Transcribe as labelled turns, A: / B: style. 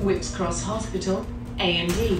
A: Whips Cross Hospital, A&E.